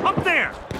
Up there!